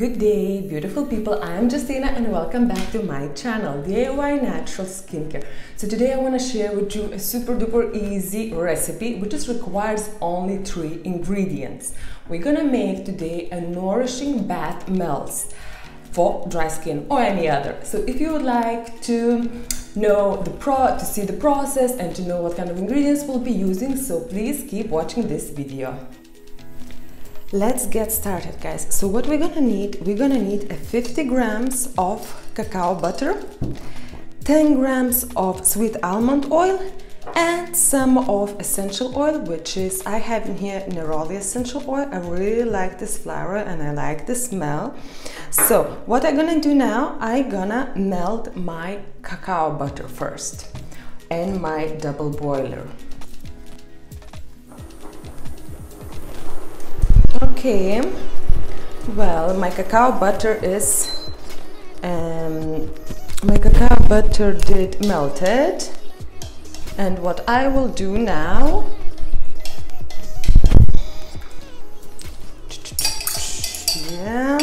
Good day, beautiful people. I am Justina and welcome back to my channel, DIY Natural Skincare. So today I want to share with you a super duper easy recipe which just requires only three ingredients. We're gonna make today a nourishing bath melts for dry skin or any other. So if you would like to know the pro to see the process and to know what kind of ingredients we'll be using, so please keep watching this video. Let's get started guys. So what we're gonna need, we're gonna need a 50 grams of cacao butter, 10 grams of sweet almond oil, and some of essential oil, which is, I have in here Neroli essential oil. I really like this flower and I like the smell. So what I'm gonna do now, I'm gonna melt my cacao butter first and my double boiler. Okay, well, my cacao butter is, um, my cacao butter did melted. And what I will do now, yeah,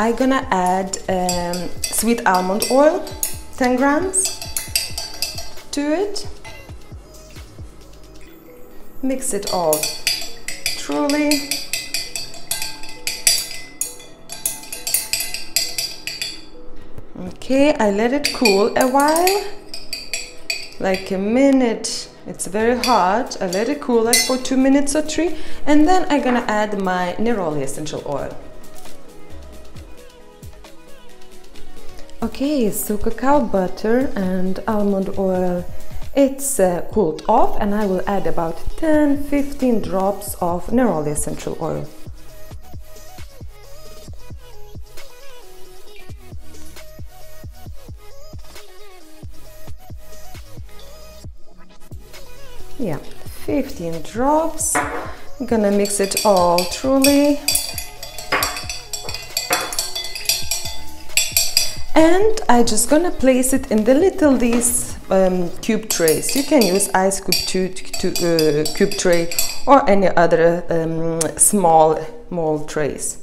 I'm gonna add um, sweet almond oil, 10 grams to it. Mix it all truly. Okay, I let it cool a while, like a minute. It's very hot. I let it cool like for two minutes or three, and then I'm gonna add my Neroli essential oil. Okay, so cacao butter and almond oil it's uh, cooled off and I will add about 10-15 drops of neroli essential oil. Yeah, 15 drops. I'm gonna mix it all truly. And I just gonna place it in the little these um, cube trays. You can use ice cube two, two uh, cube tray or any other um, small mold trays.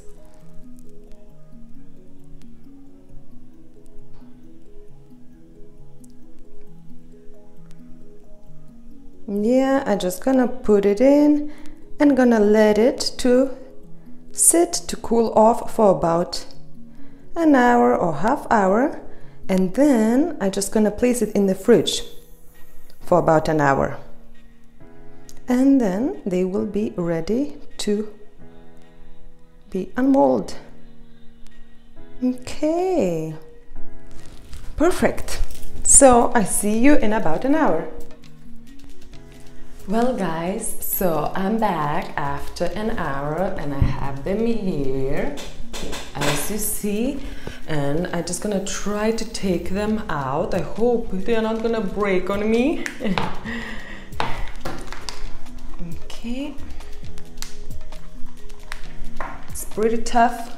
Yeah, I'm just gonna put it in and gonna let it to sit to cool off for about an hour or half hour and then I'm just gonna place it in the fridge for about an hour. And then they will be ready to be unmolded okay. Perfect. So I see you in about an hour. Well guys so I'm back after an hour and I have them here. As you see and I'm just gonna try to take them out. I hope they're not gonna break on me. Okay. It's pretty tough.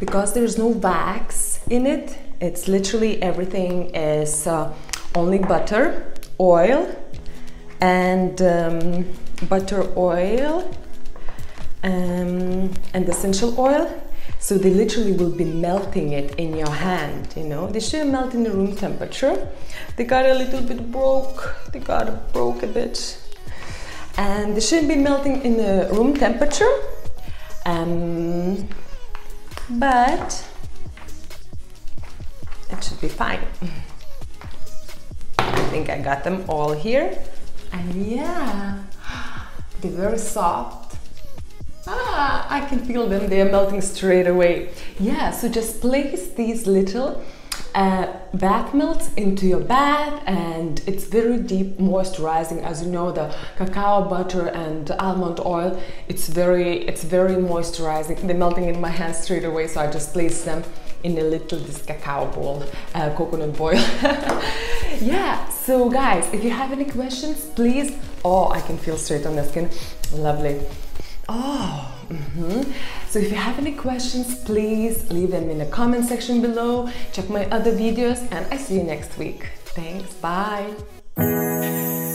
Because there's no wax in it it's literally everything is uh, only butter oil and um, butter oil um, and essential oil. So they literally will be melting it in your hand, you know. They should melt in the room temperature. They got a little bit broke, they got broke a bit. And they shouldn't be melting in the room temperature. Um, but it should be fine. I think I got them all here. And yeah, they're very soft I can feel them, they are melting straight away. Yeah, so just place these little uh, bath melts into your bath and it's very deep moisturizing. As you know the cacao butter and almond oil it's very it's very moisturizing. They're melting in my hands straight away so I just place them in a little this cacao bowl uh, coconut boil. Yeah so guys if you have any questions please oh I can feel straight on the skin. Lovely. Oh, mm -hmm. so if you have any questions, please leave them in the comment section below. Check my other videos and I see you next week. Thanks, bye.